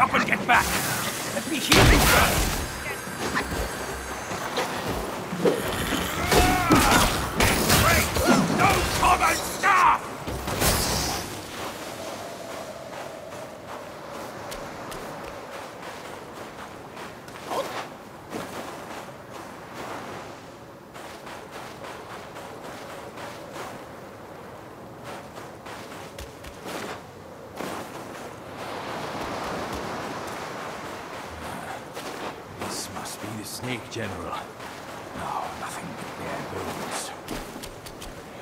Up and get back. Let me heal you first. Snake General. No, nothing but bare bones.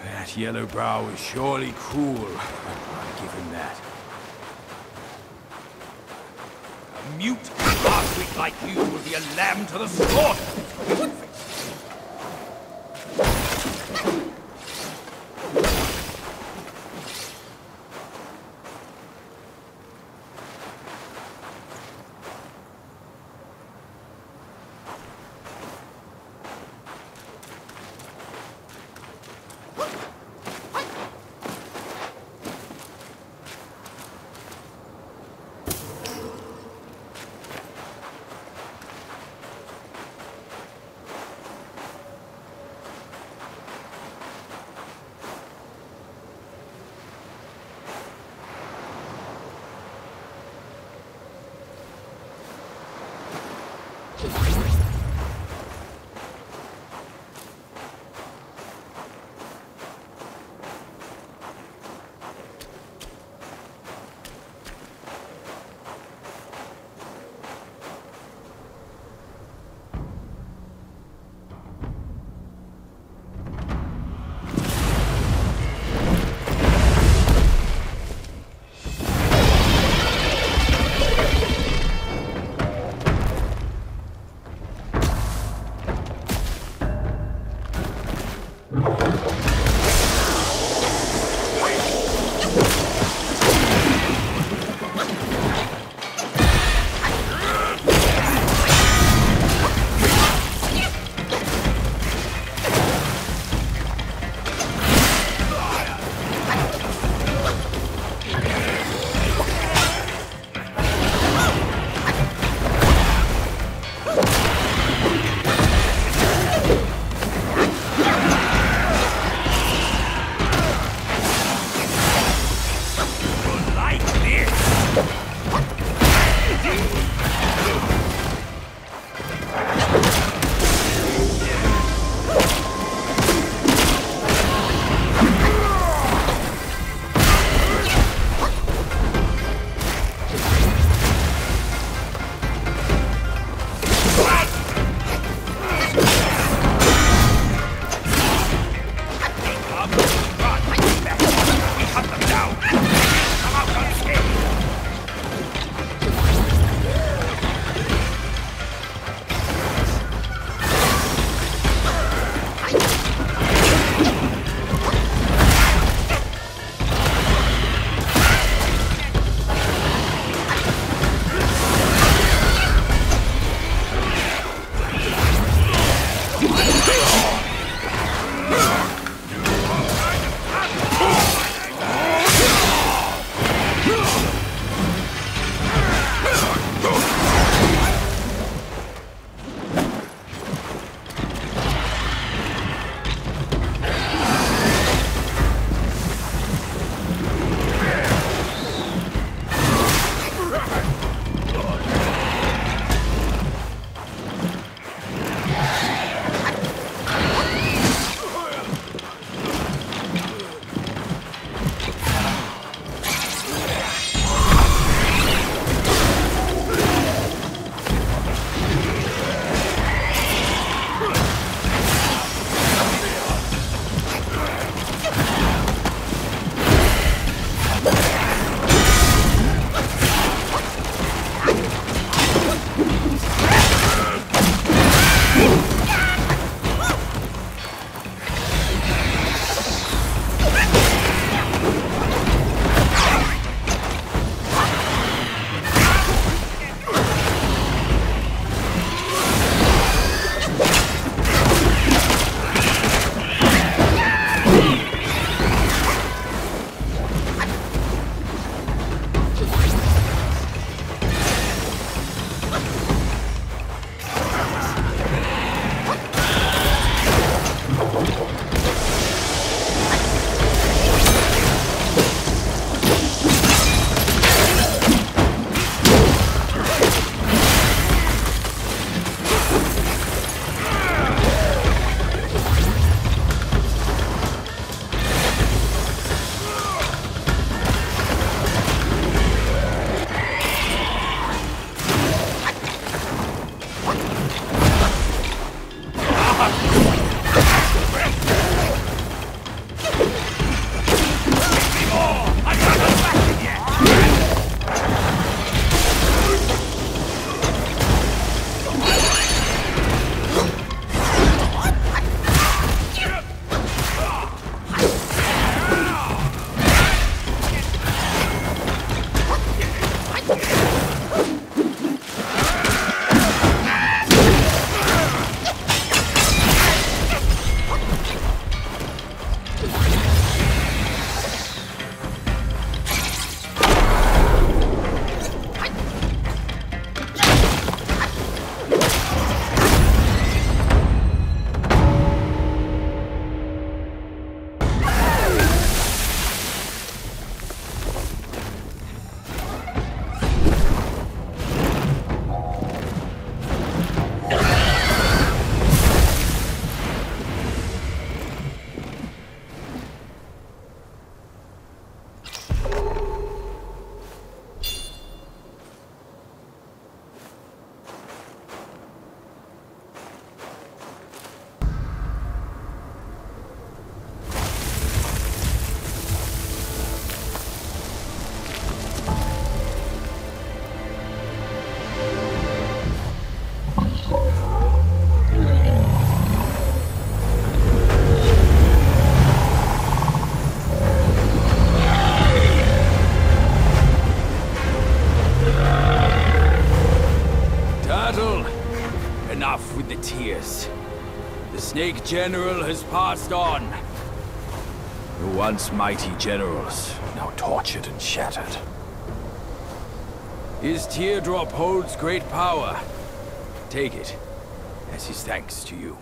That Yellowbrow is surely cruel. I give him that. A mute half-wit like you will be a lamb to the slaughter. Come, Okay. General has passed on. The once mighty generals, now tortured and shattered. His teardrop holds great power. Take it, as his thanks to you.